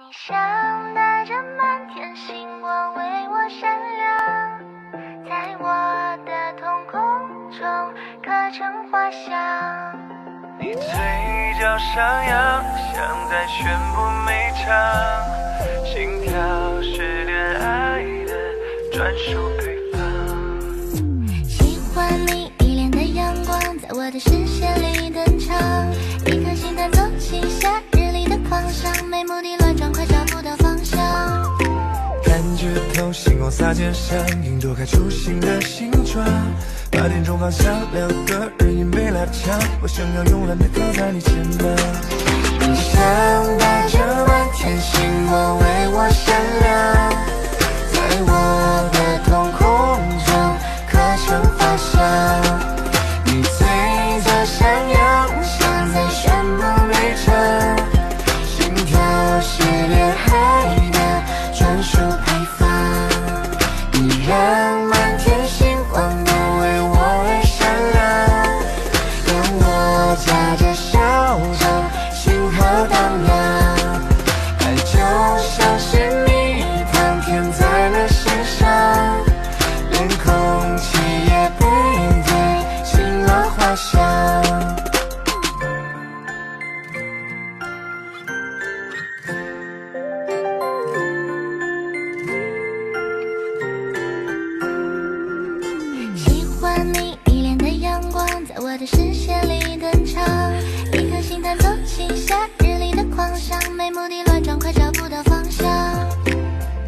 你像带着满天星光为我闪亮，在我的瞳孔中刻成画像。你嘴角上扬，像在宣布每场心跳是恋爱的专属配方。喜欢你一脸的阳光，在我的视线里登场，一颗心弹奏起夏日里的狂想，没目的大街上，云朵开出新的形状。八点钟方向，两个人影被拉长，我想要慵懒的靠在你肩膀。你像你的视线里登场，一颗心弹奏起夏日里的狂想，没目的乱撞，快找不到方向。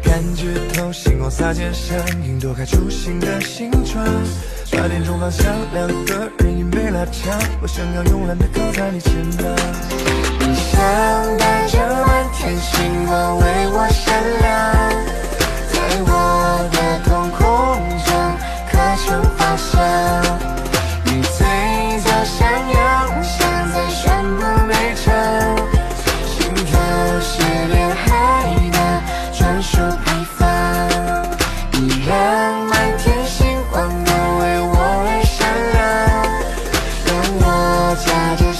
感觉透星光洒肩上，云朵开出心的形状。八点钟方向，两个人影被拉长，我想要慵懒的靠在你肩膀。你像带着满天星光都为我而闪亮。让我驾着